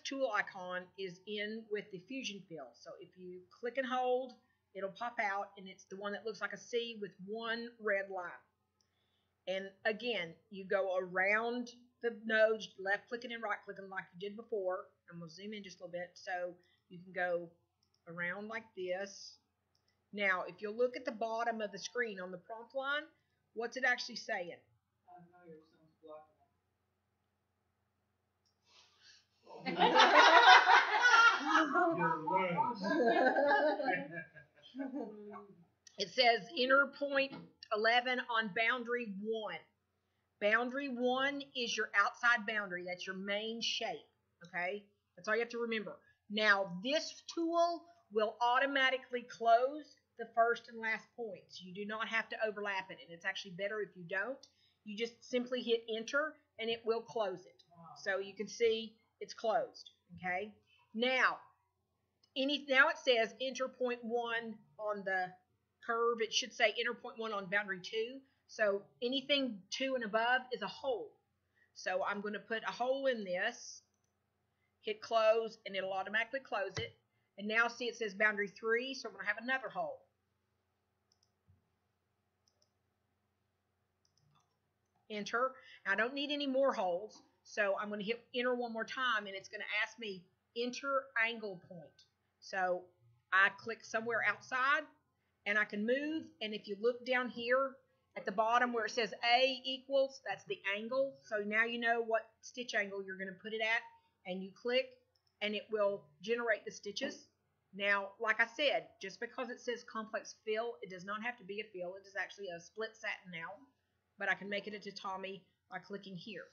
tool icon is in with the fusion fill. So if you click and hold, it'll pop out and it's the one that looks like a C with one red line. And again, you go around the nodes, left clicking and right clicking like you did before. I'm going to zoom in just a little bit. So you can go around like this. Now, if you look at the bottom of the screen on the prompt line, what's it actually saying? I know your son's blocking It says enter point 11 on boundary 1. Boundary 1 is your outside boundary. That's your main shape. Okay? That's all you have to remember. Now, this tool will automatically close the first and last points. You do not have to overlap it, and it's actually better if you don't. You just simply hit enter, and it will close it. So you can see it's closed. Okay? Now, any now it says enter point 1 on the curve. It should say enter point 1 on boundary 2. So anything 2 and above is a hole. So I'm going to put a hole in this, hit close, and it'll automatically close it. And now see it says boundary 3, so I'm going to have another hole. Enter. I don't need any more holes, so I'm going to hit enter one more time, and it's going to ask me enter angle point. So I click somewhere outside, and I can move, and if you look down here at the bottom where it says A equals, that's the angle. So now you know what stitch angle you're going to put it at, and you click, and it will generate the stitches. Now, like I said, just because it says complex fill, it does not have to be a fill. It is actually a split satin now, but I can make it a tatami by clicking here.